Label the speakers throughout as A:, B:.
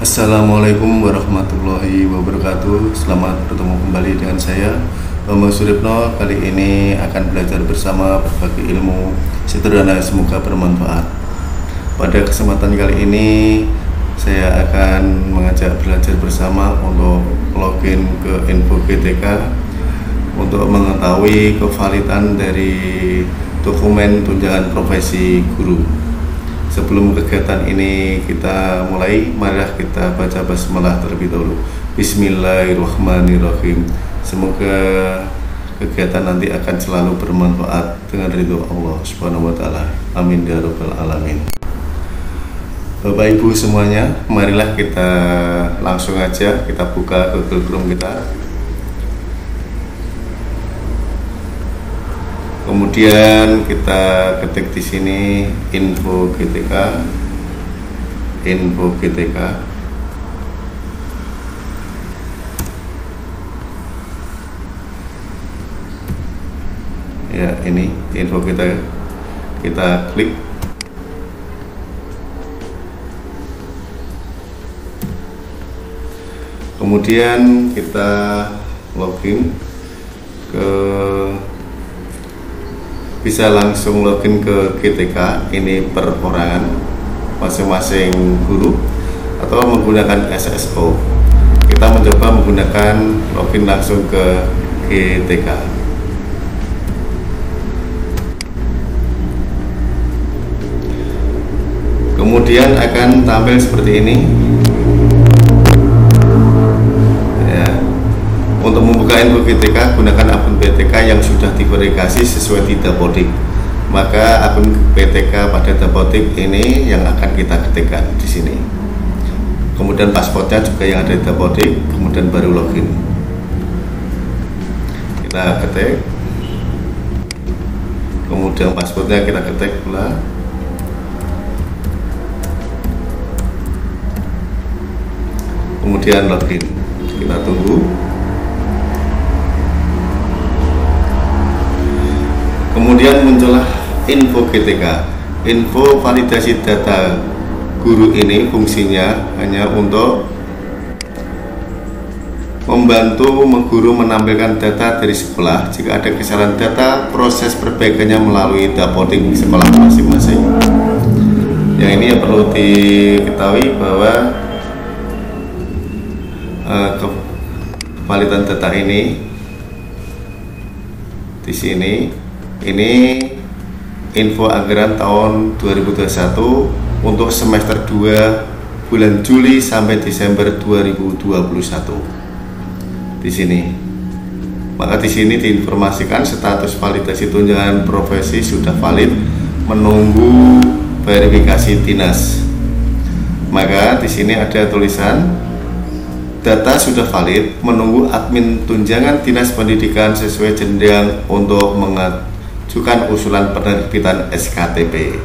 A: Assalamualaikum warahmatullahi wabarakatuh. Selamat bertemu kembali dengan saya Bambang Suripno Kali ini akan belajar bersama berbagai ilmu sederhana semoga bermanfaat. Pada kesempatan kali ini saya akan mengajak belajar bersama untuk login ke info GTK untuk mengetahui kevalidan dari dokumen tunjangan profesi guru Sebelum kegiatan ini kita mulai, marilah kita baca basmalah terlebih dahulu. Bismillahirrahmanirrahim. Semoga kegiatan nanti akan selalu bermanfaat dengan ridho Allah Subhanahu wa taala. Amin ya rabbal alamin. Bapak Ibu semuanya, marilah kita langsung aja kita buka Google Chrome kita kemudian kita ketik di sini info GTK info GTK ya ini info kita. Kita klik. Kemudian kita login ke bisa langsung login ke GTK ini perorangan masing-masing guru atau menggunakan SSO kita mencoba menggunakan login langsung ke GTK kemudian akan tampil seperti ini Untuk membuka info BTK, gunakan akun BTK yang sudah diverifikasi sesuai di Dapodik. Maka akun BTK pada Dapodik ini yang akan kita ketikkan di sini. Kemudian paspornya juga yang ada di Dapodik, kemudian baru login. Kita ketik. Kemudian paspornya kita ketik pula. Kemudian login. Kita tunggu. Kemudian muncullah info GTK info validasi data guru ini fungsinya hanya untuk membantu guru menampilkan data dari sekolah. Jika ada kesalahan data proses perbaikannya melalui dapodik sekolah masing-masing. Yang ini yang perlu diketahui bahwa uh, kevalidan data ini di sini ini info anggaran tahun 2021 untuk semester 2 bulan Juli sampai Desember 2021 di sini. Maka di sini diinformasikan status validasi tunjangan profesi sudah valid menunggu verifikasi dinas. Maka di sini ada tulisan data sudah valid menunggu admin tunjangan dinas pendidikan sesuai jenjang untuk mengat ajukan usulan penerbitan SKTP.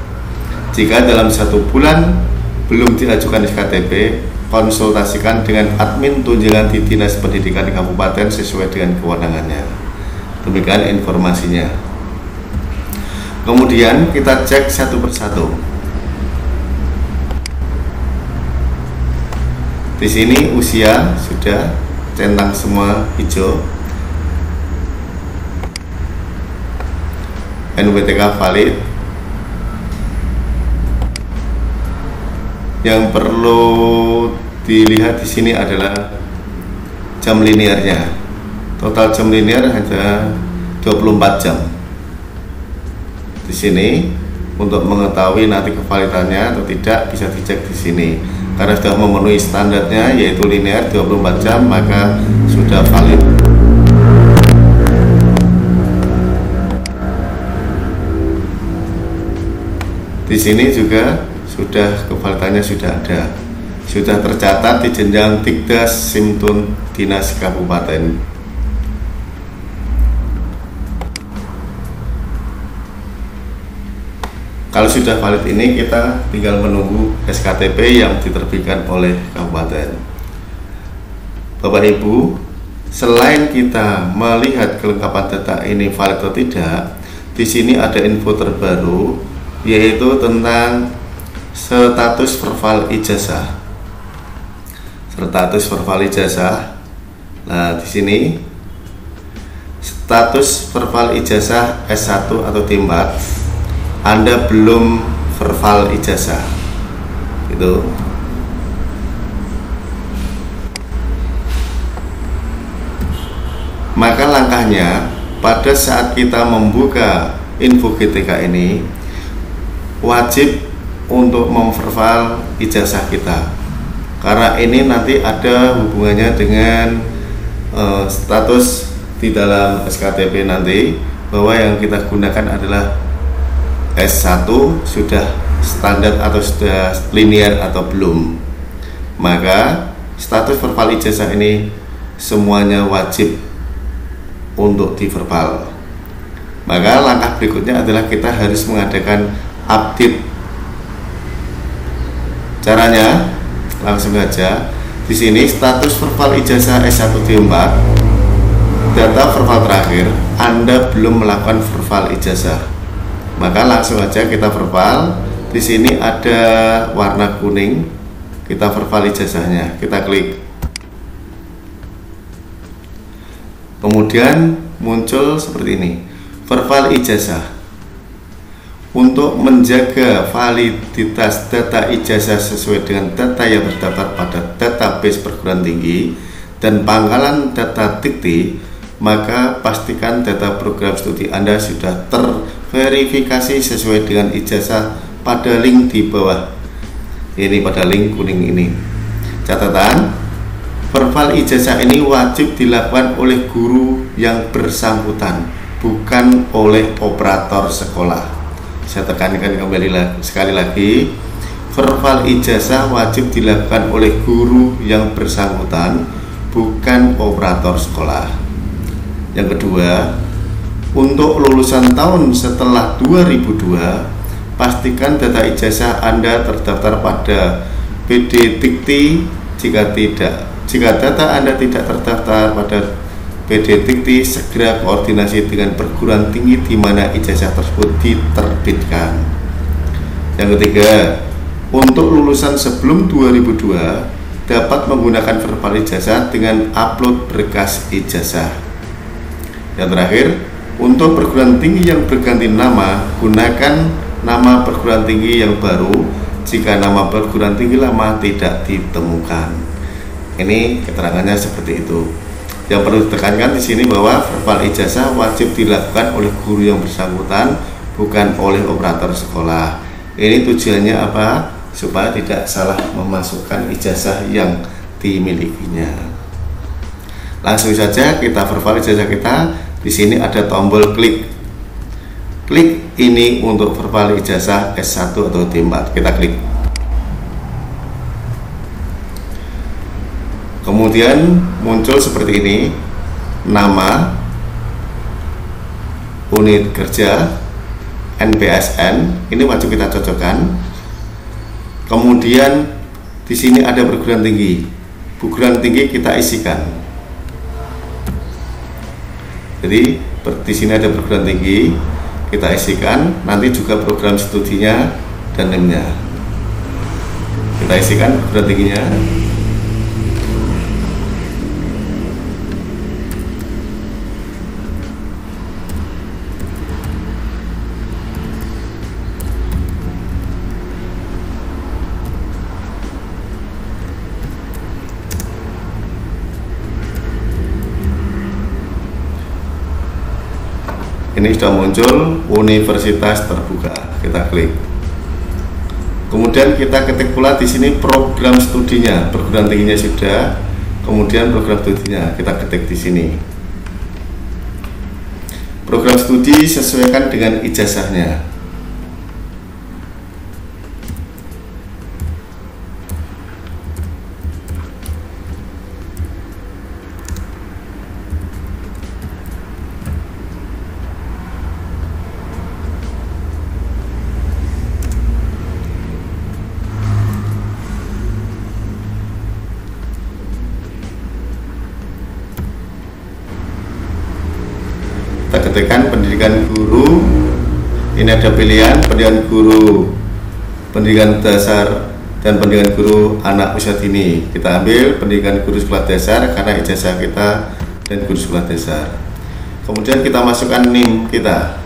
A: Jika dalam satu bulan belum diajukan SKTP, konsultasikan dengan admin tunjangan di Dinas Pendidikan Kabupaten sesuai dengan kewenangannya. Demikian informasinya. Kemudian kita cek satu persatu. Di sini usia sudah centang semua hijau NWTK valid. Yang perlu dilihat di sini adalah jam linearnya. Total jam linear hanya 24 jam. Di sini untuk mengetahui nanti kevalidannya atau tidak bisa dicek di sini. Karena sudah memenuhi standarnya yaitu linear 24 jam maka sudah valid di sini juga sudah kevalidannya sudah ada. Sudah tercatat di jenjang Tikdas Simtun Dinas Kabupaten. Kalau sudah valid ini kita tinggal menunggu SKTP yang diterbitkan oleh Kabupaten. Bapak Ibu selain kita melihat kelengkapan data ini valid atau tidak di sini ada info terbaru yaitu tentang status verbal ijazah. status verbal ijazah. Nah, di sini status verbal ijazah S1 atau D4 Anda belum verbal ijazah. Itu maka langkahnya pada saat kita membuka info GTK ini wajib untuk memverbal ijazah kita karena ini nanti ada hubungannya dengan uh, status di dalam SKTP nanti bahwa yang kita gunakan adalah S1 sudah standar atau sudah linear atau belum maka status verbal ijazah ini semuanya wajib untuk di verbal. Maka langkah berikutnya adalah kita harus mengadakan update. Caranya langsung saja di sini status verbal ijazah S1 D4 data verbal terakhir Anda belum melakukan verbal ijazah maka langsung aja kita verbal di sini ada warna kuning kita verbal ijazahnya kita klik Kemudian muncul seperti ini, verbal ijazah. Untuk menjaga validitas data ijazah sesuai dengan data yang terdaftar pada database perguruan tinggi dan pangkalan data dikti, maka pastikan data program studi Anda sudah terverifikasi sesuai dengan ijazah pada link di bawah. Ini pada link kuning ini. Catatan, verbal ijazah ini wajib dilakukan oleh guru yang bersangkutan bukan oleh operator sekolah saya tekankan kembali lagi, sekali lagi verbal ijazah wajib dilakukan oleh guru yang bersangkutan bukan operator sekolah. Yang kedua untuk lulusan tahun setelah 2002 pastikan data ijazah Anda terdaftar pada PD Dikti. Jika tidak jika data Anda tidak terdaftar pada PD Dikti, segera koordinasi dengan perguruan tinggi di mana ijazah tersebut diterbitkan. Yang ketiga, untuk lulusan sebelum 2002 dapat menggunakan verbal ijazah dengan upload berkas ijazah. Yang terakhir, untuk perguruan tinggi yang berganti nama, gunakan nama perguruan tinggi yang baru jika nama perguruan tinggi lama tidak ditemukan. Ini keterangannya seperti itu. Yang perlu ditekankan di sini bahwa verbal ijazah wajib dilakukan oleh guru yang bersangkutan, bukan oleh operator sekolah. Ini tujuannya apa? Supaya tidak salah memasukkan ijazah yang dimilikinya. Langsung saja kita verbal ijazah kita. Di sini ada tombol klik. Klik ini untuk verbal ijazah S1 atau D4. Kita klik. Kemudian muncul seperti ini nama unit kerja NPSN ini wajib kita cocokkan. Kemudian di sini ada perguruan tinggi. Perguruan tinggi kita isikan. Jadi di sini ada perguruan tinggi kita isikan. Nanti juga program studinya dan NIM-nya kita isikan perguruan tingginya ini sudah muncul universitas terbuka. Kita klik. Kemudian kita ketik pula di sini program studinya. Perguruan tingginya sudah kemudian program studinya. Kita ketik di sini. Program studi sesuaikan dengan ijazahnya ketikkan pendidikan guru ini ada pilihan pendidikan guru pendidikan dasar dan pendidikan guru anak usia dini. Kita ambil pendidikan guru sekolah dasar karena ijazah kita dan guru sekolah dasar. Kemudian kita masukkan NIM kita.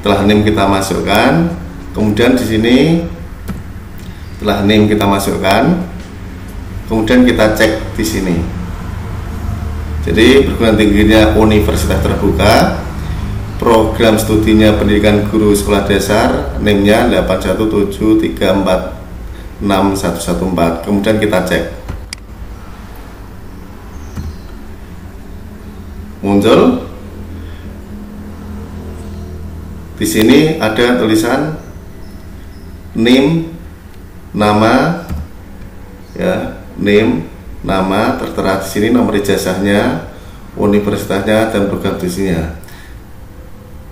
A: Setelah NIM kita masukkan, kemudian di sini setelah NIM kita masukkan, kemudian kita cek di sini. Jadi perguruan tingginya universitas terbuka program studinya pendidikan guru sekolah dasar NIM-nya 817346114 kemudian kita cek. Muncul. Di sini ada tulisan NIM nama ya NIM nama tertera di sini nomor ijazahnya, universitasnya dan program studinya.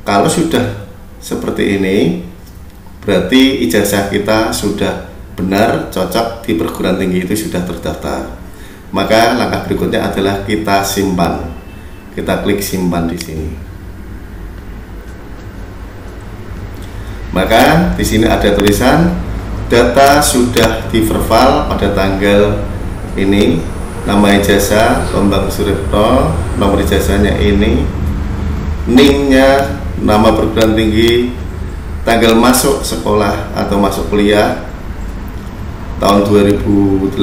A: Kalau sudah seperti ini, berarti ijazah kita sudah benar cocok di perguruan tinggi itu sudah terdaftar. Maka langkah berikutnya adalah kita simpan. Kita klik simpan di sini. Maka di sini ada tulisan data sudah di pada tanggal ini. Nama ijazah Bambang Suripto nomor ijazahnya ini. NIM-nya nama perguruan tinggi tanggal masuk sekolah atau masuk kuliah tahun 2008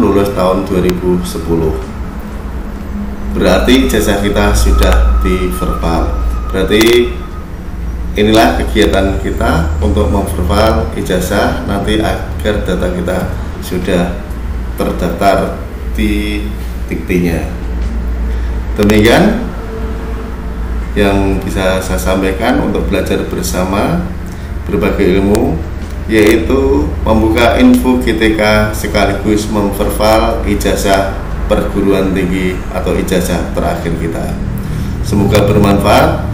A: lulus tahun 2010 berarti ijazah kita sudah di verbal. Berarti inilah kegiatan kita untuk memverbal ijazah nanti agar data kita sudah terdaftar di diktinya. Demikian yang bisa saya sampaikan untuk belajar bersama berbagai ilmu yaitu membuka info GTK sekaligus memverbal ijazah perguruan tinggi atau ijazah terakhir kita. Semoga bermanfaat.